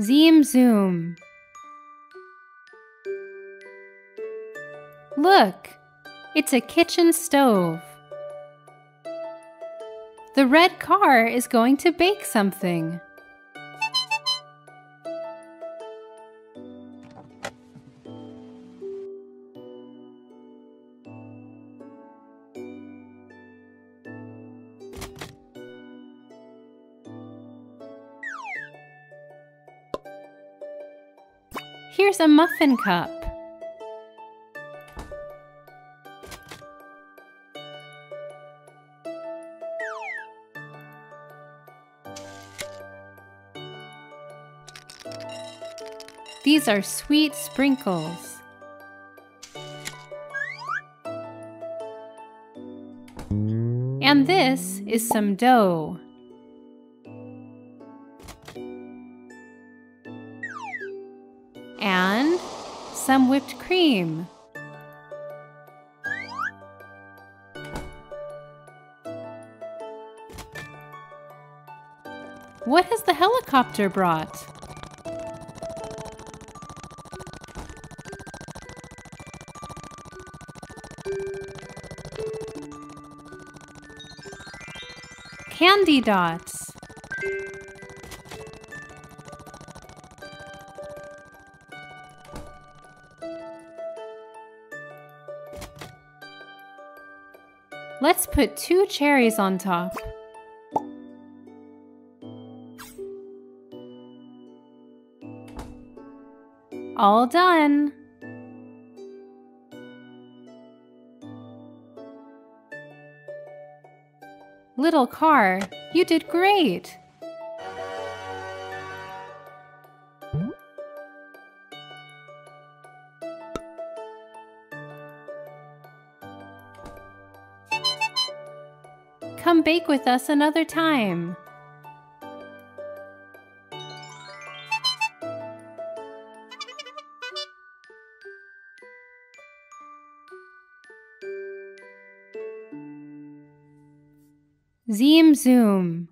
Zoom zoom. Look, it's a kitchen stove. The red car is going to bake something. Here's a muffin cup. These are sweet sprinkles. And this is some dough. Some whipped cream. What has the helicopter brought? Candy dots. Let's put two cherries on top. All done! Little car, you did great! Come bake with us another time. Zoom zoom.